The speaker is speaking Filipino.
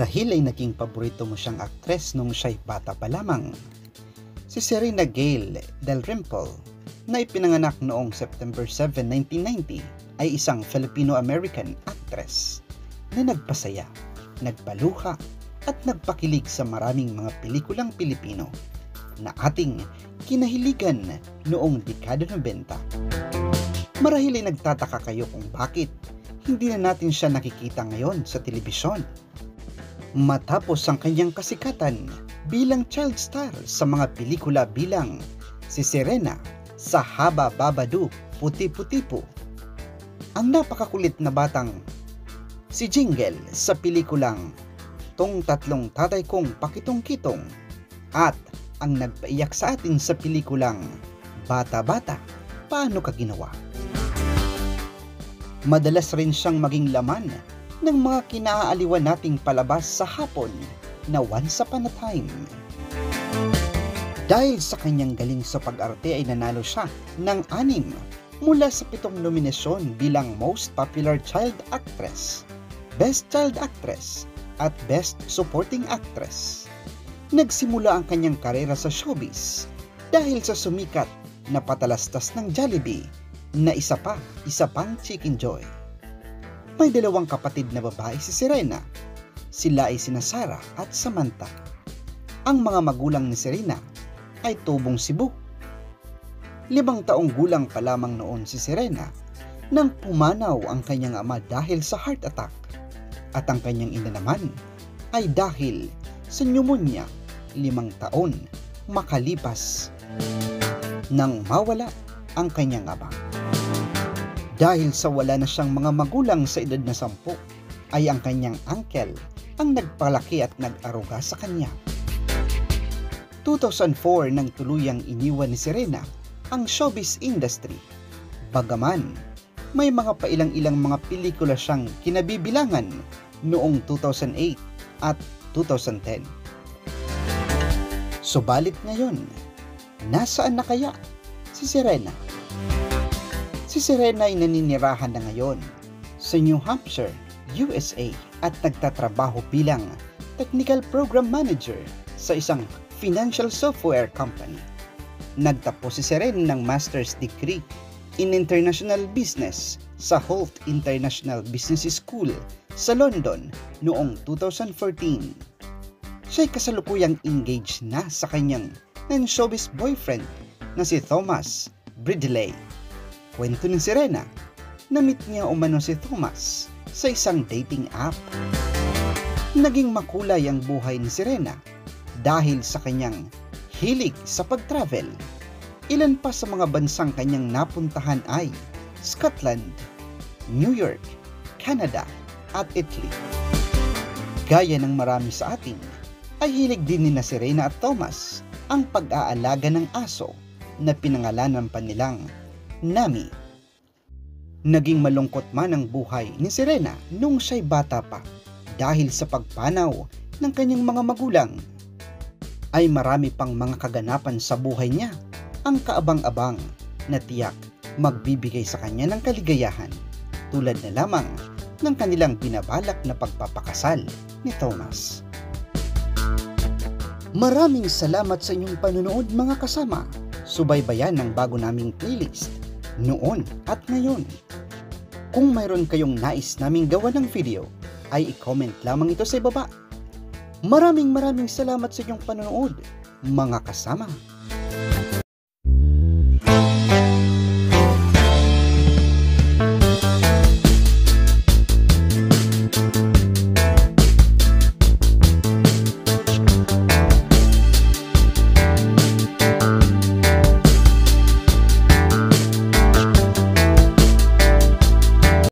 marahil ay naging paborito mo siyang aktres nung siya'y bata pa lamang. Si Serena Gale Del Rimple na ipinanganak noong September 7, 1990 ay isang Filipino-American actress na nagpasaya, nagpaluha at nagpakilig sa maraming mga pelikulang Pilipino na ating kinahiligan noong dekada 90. Marahil ay nagtataka kayo kung bakit hindi na natin siya nakikita ngayon sa telebisyon. Matapos ang kanyang kasikatan bilang child star sa mga pelikula bilang si Serena sa Haba Babadu Puti-Puti Po, ang napakakulit na batang si Jingle sa pelikulang Tong Tatlong Tatay Kong Pakitong-Kitong at ang nagpaiyak sa atin sa pelikulang Bata-Bata, Paano Ka Ginawa? Madalas rin siyang maging laman ng mga kinaaliwan nating palabas sa hapon na Once Upon a Time. Dahil sa kanyang galing sa pag-arte ay nanalo siya ng anim mula sa pitong nominasyon bilang Most Popular Child Actress, Best Child Actress, at Best Supporting Actress. Nagsimula ang kanyang karera sa showbiz dahil sa sumikat na patalastas ng Jollibee na isa pa, isa pang Chicken Joy. May dalawang kapatid na babae si Serena. Sila ay sina Sarah at Samantha. Ang mga magulang ni Serena ay tubong Cebu. Limang taong gulang pa lamang noon si Serena nang pumanaw ang kanyang ama dahil sa heart attack at ang kanyang ina naman ay dahil sa pneumonia limang taon makalipas nang mawala ang kanyang ama. Dahil sa wala na siyang mga magulang sa edad na sampu, ay ang kanyang uncle ang nagpalaki at nag-aruga sa kanya. 2004 nang tuluyang iniwan ni Serena ang showbiz industry. Bagaman, may mga pailang-ilang mga pelikula siyang kinabibilangan noong 2008 at 2010. Subalit ngayon, nasaan na kaya si Serena? Si Serena ay naninirahan na ngayon sa New Hampshire, USA at nagtatrabaho bilang Technical Program Manager sa isang financial software company. Nagtapos si Serena ng master's degree in International Business sa Holt International Business School sa London noong 2014. Siya'y kasalukuyang engaged na sa kanyang non-showbiz boyfriend na si Thomas Bridley kwento ni Serena, na-meet niya umano si Thomas sa isang dating app. Naging makulay ang buhay ni Serena dahil sa kanyang hilig sa pag-travel. Ilan pa sa mga bansang kanyang napuntahan ay Scotland, New York, Canada at Italy. Gaya ng marami sa atin, ay hilig din ni na Serena at Thomas ang pag-aalaga ng aso na pinangalanan pa nilang Nami. Naging malungkot man ang buhay ni Serena nung siya'y bata pa dahil sa pagpanaw ng kanyang mga magulang. Ay marami pang mga kaganapan sa buhay niya ang kaabang-abang na tiyak magbibigay sa kanya ng kaligayahan tulad na lamang ng kanilang binabalak na pagpapakasal ni Thomas. Maraming salamat sa inyong panonood mga kasama. Subaybayan ng bago naming playlist noon at ngayon. Kung mayroon kayong nais naming gawa ng video, ay i-comment lamang ito sa ibaba. Maraming maraming salamat sa inyong panonood, mga kasama.